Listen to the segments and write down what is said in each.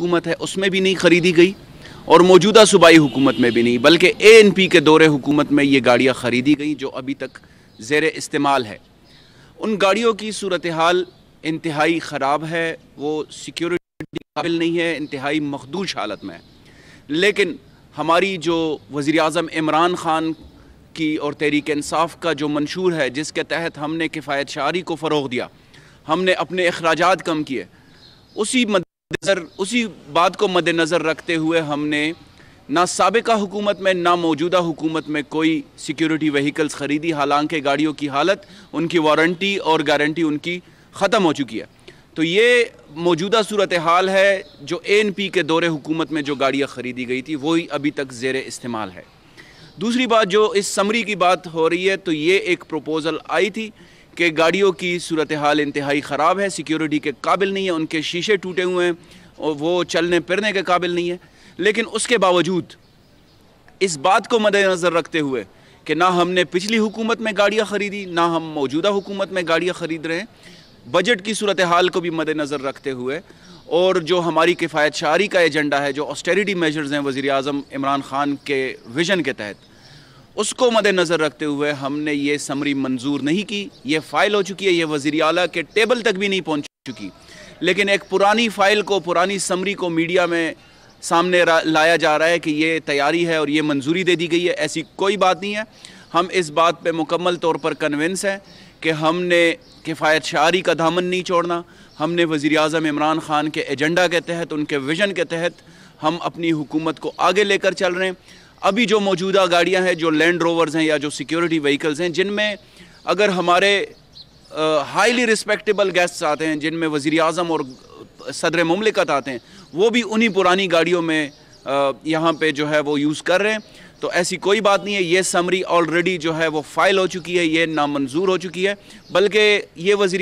हुकूमत है, उसमें भी नहीं ख़रीदी गई और मौजूदा सूबाई हुकूमत में भी नहीं, बल्कि ए एन पी के दौरे हुकूमत में ये गाड़ियाँ ख़रीदी गई जो अभी तक ज़ेर इस्तेमाल है। उन गाड़ियों की सूरत हाल इंतहाई ख़राब है, वो सिक्योरिटी काबिल नहीं है, इंतहाई मखदूश हालत में है। लेकिन हमारी जो वज़ी अजम इमरान ख़ान की और तहरीक इंसाफ का जो मंशूर है, जिसके तहत हमने किफ़ायत शारी को फ़रोग दिया, हमने अपने अखराज कम किए, उसी मद्देनज़र उसी बात को मद्देनज़र रखते हुए हमने ना सबका हुकूमत में, ना मौजूदा हुकूमत में कोई सिक्योरिटी वहीकल्स ख़रीदी। हालाँकि गाड़ियों की हालत, उनकी वारंटी और गारंटी उनकी ख़त्म हो चुकी है। तो ये मौजूदा सूरत हाल है, जो एन पी के दौरे हुकूमत में जो गाड़ियाँ ख़रीदी गई थी, वही अभी तक ज़ेर इस्तेमाल है। दूसरी बात, जो इस समरी की बात हो रही है तो ये एक प्रपोज़ल आई थी कि गाड़ियों की सूरत हाल इंतहाई ख़राब है, सिक्योरिटी के काबिल नहीं है, उनके शीशे टूटे हुए हैं, और वो चलने फिरने के काबिल नहीं है। लेकिन उसके बावजूद, इस बात को मद्देनज़र रखते हुए कि ना हमने पिछली हुकूमत में गाड़ियाँ ख़रीदी, ना हम मौजूदा हुकूमत में गाड़ियाँ ख़रीद रहे हैं। बजट की सूरत हाल को भी मद्देनज़र रखते हुए, और जो हमारी किफ़ायत शारी का एजेंडा है, जो ऑस्टेरिटी मेजर्स हैं वज़ी अजम इमरान ख़ान के विजन के तहत। उसको मद्देनज़र रखते हुए हमने ये समरी मंजूर नहीं की, ये फ़ाइल हो चुकी है, ये वज़ी अला के टेबल तक भी नहीं पहुँच चुकी। लेकिन एक पुरानी फ़ाइल को, पुरानी समरी को मीडिया में सामने लाया जा रहा है कि ये तैयारी है और ये मंजूरी दे दी गई है, ऐसी कोई बात नहीं है। हम इस बात पे मुकम्मल तौर पर कन्विंस हैं कि हमने किफ़ायत शारी का दामन नहीं छोड़ना। हमने वज़ी अजम इमरान ख़ान के एजेंडा के तहत, उनके विजन के तहत हम अपनी हुकूमत को आगे लेकर चल रहे हैं। अभी जो मौजूदा गाड़ियाँ हैं, जो लैंड रोवर्स हैं या जो सिक्योरिटी व्हीकल्स हैं, जिनमें अगर हमारे हाईली रिस्पेक्टेबल गेस्ट्स आते हैं, जिनमें वज़ी अजम और सदर ममलिकत आते हैं, वो भी उन्हीं पुरानी गाड़ियों में यहाँ पे जो है वो यूज़ कर रहे हैं। तो ऐसी कोई बात नहीं है, ये समरी ऑलरेडी जो है वो फ़ाइल हो चुकी है, ये नामंजूर हो चुकी है। बल्कि ये वज़ी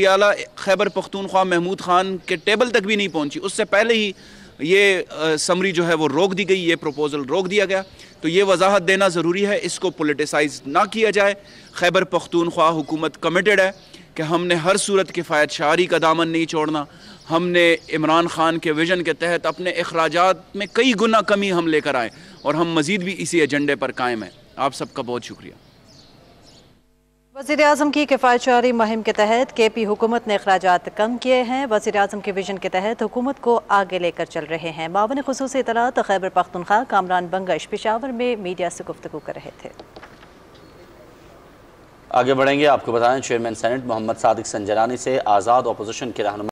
खैबर पख्तूनख्वा महमूद ख़ान के टेबल तक भी नहीं पहुँची। उससे पहले ही ये समरी जो है वो रोक दी गई, ये प्रपोज़ल रोक दिया गया। तो ये वजाहत देना ज़रूरी है, इसको पोलिटिसाइज ना किया जाए। खैबर पख्तूनख्वा हुकूमत कमिटेड है कि हमने हर सूरत किफ़ायत शारी का दामन नहीं छोड़ना। हमने इमरान ख़ान के विजन के तहत अपने अखराज में कई गुना कमी हम लेकर आए, और हम मज़ीद भी इसी एजेंडे पर कायम हैं। आप सबका बहुत शुक्रिया। वज़ीर अजम की किफायतारी मुहिम के तहत के पी हुकूमत ने अखराज कम किए हैं। वजी अजम के विजन के तहत हुकूमत को आगे लेकर चल रहे हैं। मावन खसूस इतलात, खैबर पख्तनख्वा, कामरान बंगश, पिशावर में मीडिया से गुफ्तु कर रहे थे। आगे बढ़ेंगे, आपको बताएँ, चेयरमैन सेनेट मोहम्मद सादिक संजरानी से आज़ाद अपोजिशन के रहनुमा